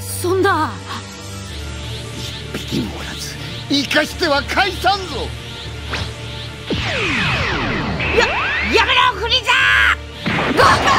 そそんな。一匹もおらず生かしては返さんぞ。ややめろフリーザー。ゴーゴー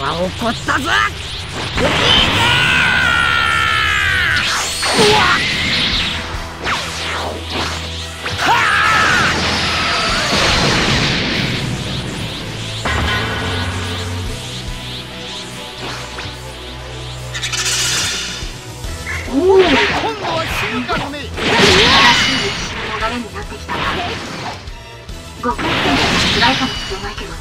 は怒ったぞ。フリーザーうわ。今度は辛いかもしれないけど。ね。